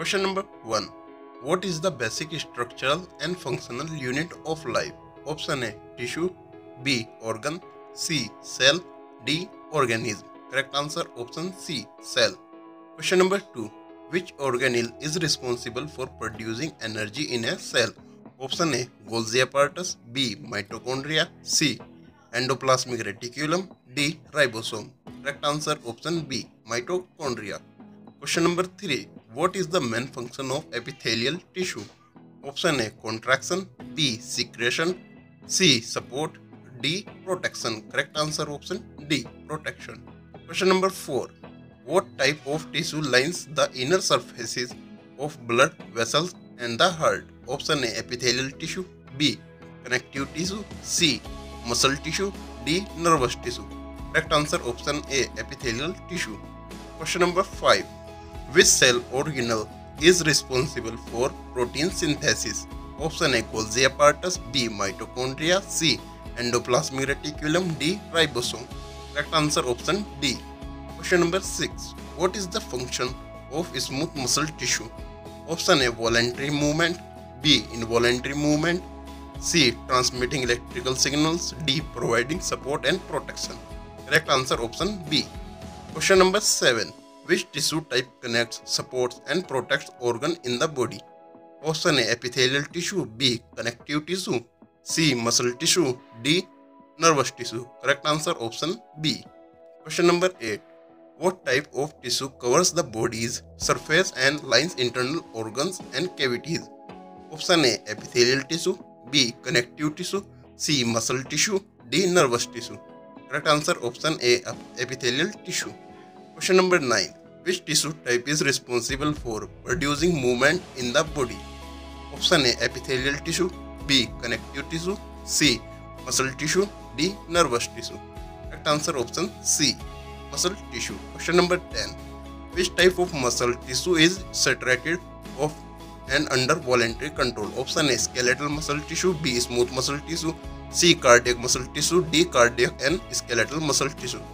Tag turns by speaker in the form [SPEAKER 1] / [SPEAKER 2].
[SPEAKER 1] Question number 1. What is the basic structural and functional unit of life? Option A. Tissue. B. Organ. C. Cell. D. Organism. Correct answer option C. Cell. Question number 2. Which organelle is responsible for producing energy in a cell? Option A. Golgi apparatus. B. Mitochondria. C. Endoplasmic reticulum. D. Ribosome. Correct answer option B. Mitochondria. Question number 3. What is the main function of epithelial tissue? Option A contraction, B secretion, C support, D protection. Correct answer option D protection. Question number 4. What type of tissue lines the inner surfaces of blood vessels and the heart? Option A epithelial tissue, B connective tissue, C muscle tissue, D nervous tissue. Correct answer option A epithelial tissue. Question number 5 which cell organelle is responsible for protein synthesis? Option A. Golgi apparatus B. Mitochondria C. Endoplasmic reticulum D. Ribosome Correct answer option D. Question number 6. What is the function of smooth muscle tissue? Option A. Voluntary movement B. Involuntary movement C. Transmitting electrical signals. D. Providing support and protection. Correct answer option B. Question number 7. Which tissue type connects, supports and protects organ in the body? Option A. Epithelial tissue B. Connective tissue C. Muscle tissue D. Nervous tissue Correct answer option B. Question number 8. What type of tissue covers the body's surface and lines internal organs and cavities? Option A. Epithelial tissue B. Connective tissue C. Muscle tissue D. Nervous tissue Correct answer option A. Epithelial tissue. Question number 9. Which tissue type is responsible for producing movement in the body? Option A epithelial tissue B connective tissue C muscle tissue D nervous tissue correct answer option C muscle tissue question number ten which type of muscle tissue is striated of and under voluntary control option A skeletal muscle tissue B smooth muscle tissue C cardiac muscle tissue D cardiac and skeletal muscle tissue